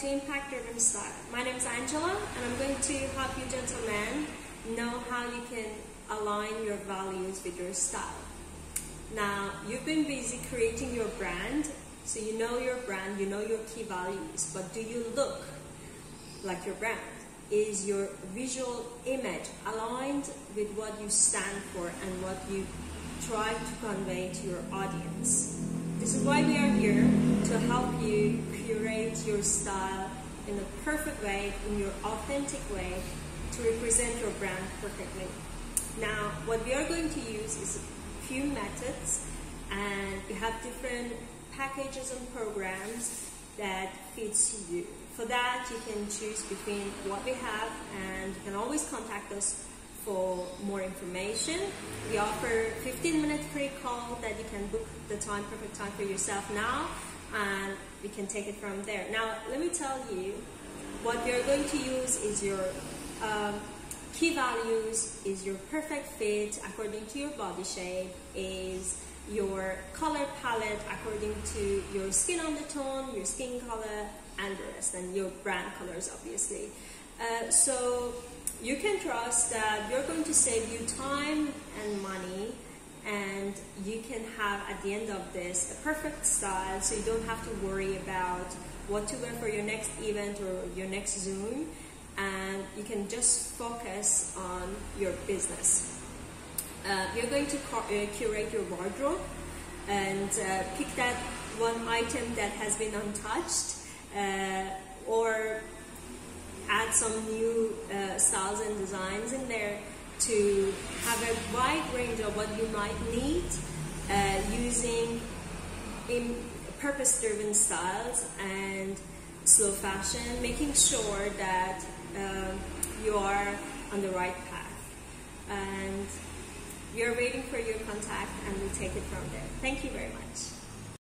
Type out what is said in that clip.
to Impact Driven Style. My name is Angela and I'm going to help you gentlemen know how you can align your values with your style. Now, you've been busy creating your brand, so you know your brand, you know your key values, but do you look like your brand? Is your visual image aligned with what you stand for and what you try to convey to your audience? This is why we are here to help you curate your style in a perfect way, in your authentic way, to represent your brand perfectly. Now, what we are going to use is a few methods, and we have different packages and programs that fits you. For that, you can choose between what we have, and you can always contact us for more information. We offer 15 minute free call that you can book the time, perfect time for yourself now, and we can take it from there. Now, let me tell you, what we are going to use is your um, key values, is your perfect fit according to your body shape, is your color palette according to your skin undertone, your skin color, and the rest, and your brand colors, obviously. Uh, so you can trust that you're going to save you time and money and you can have at the end of this a perfect style so you don't have to worry about what to wear for your next event or your next zoom and you can just focus on your business. Uh, you're going to uh, curate your wardrobe and uh, pick that one item that has been untouched uh, or add some new styles and designs in there to have a wide range of what you might need uh, using purpose-driven styles and slow fashion, making sure that uh, you are on the right path. And we are waiting for your contact and we'll take it from there. Thank you very much.